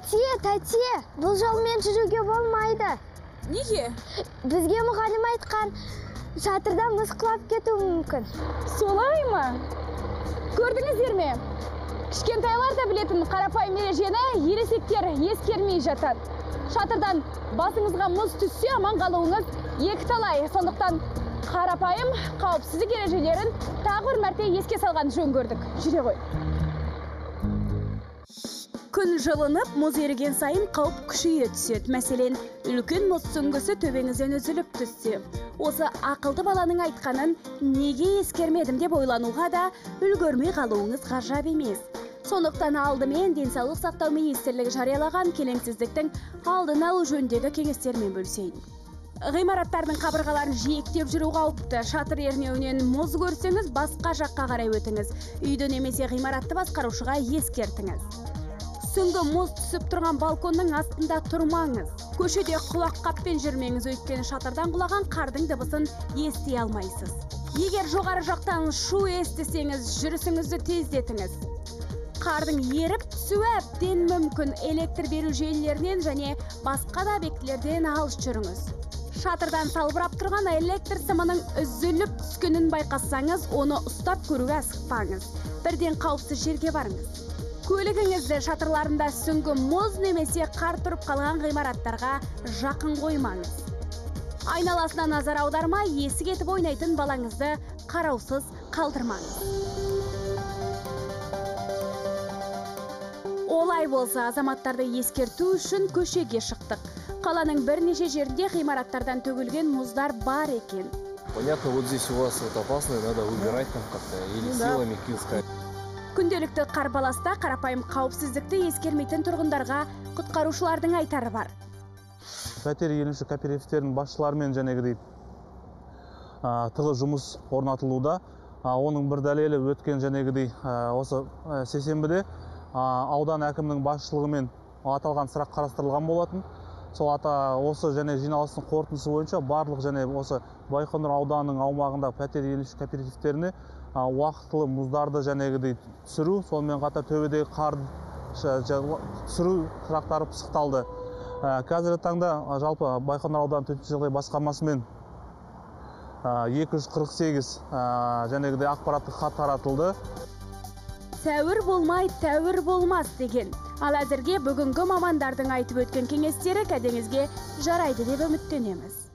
тәте тәте бұл жолмен жүруге болмайды. Неге? Бізге мұғалім айтқан шатырдан мұз құлап кетуі мүмкін. Солай ма? Көрдіңіздер ме? Кішкентайлар да білетін қарапайым ережені ересектер ескермей жатады шатырдан басыңызға мұз түссе аман қалуыңыз екіталай. Сондықтан қарапайым қауіпсіздік ережелерін тағы бір мәрте еске салған жөн көрдік. Жүре ғой. Күн жылынып мұз еріген сайын қауіп күшейе түседі. Мәселен үлкен мұз сүңгісі төбеңізден үзіліп түссе. Осы ақылды баланың айтқанын неге ескермедім деп ойлануға да үлгермей қалуыңыз ғажап емес. Сондықтан алдымен денсаулық сақтау министрлігі жариялаған келеңсіздіктің алдын алу жөніндегі кеңестермен бөлісейін. Ғимараттардың қабырғаларын жиектеп жүру қауіпті. Шатыр ернеуінен мұз көрсеңіз басқа жаққа қарай өтіңіз. Үйді немесе ғимаратты басқарушыға ескертіңіз. Сүңгі мұз түсіп тұрған балконның астында тұрмаңыз. Көшеде құлаққаппен жүрмеңіз өйткені шатырдан құлаған қардың дыбысын ести алмайсыз. Егер жоғары жақтан шу естісеңіз жүрісіңізді тездетіңіз. Қардың еріп түсуі әбден мүмкін. Электр беру желілерінен және басқа да объектілерден алыс жүріңіз. Шатырдан салбырап тұрған электр сымының үзіліп түскенін байқасаңыз оны ұстап көруге асықпаңыз. Бірден қауіпсіз жерге барыңыз. Көлігіңізді шатырларында сүңгі мұз немесе қар тұрып қалған ғимараттарға жақын қоймаңыз айналасына назар аудармай есі кетіп ойнайтын балаңызды қараусыз қалдырмаңыз олай болса азаматтарды ескерту үшін көшеге шықтық қаланың бірнеше жерінде ғимараттардан төгілген мұздар бар екен Понятно, вот здесь у вас вот опасно, надо выбирать там как-то или Да. силами искать. Күнделікті қарбаласта қарапайым қауіпсіздікті ескермейтін тұрғындарға құтқарушылардың айтары бар. Пәтер иеленуші кооперативтердің басшыларымен жәнегідей тығыз жұмыс орнатылуда. Оның бір дәлелі өткен жәнегідей осы а, аудан әкімінің басшылығымен аталған сұрақ қарастырылған болатын. Сол ата осы және жиналыстың қорытындысы бойынша барлық және осы байқоңыр ауданының аумағында пәтер иеленуші кооперативтеріне уақытылы мұздарды жәнегідей түсіру сонымен қатар төбедегі қарды түсіру сұрақтары пысықталды. Қазіргі таңда жалпы байқоңыр ауданы төтенше жағдай басқармасымен екі жүз қырық сегіз жәнегідей ақпараттық хат таратылды. Сәуір болмай тәуір болмас деген. Ал әзірге бүгінгі мамандардың айтып өткен кеңестері кәдеңізге жарайды деп үміттенеміз.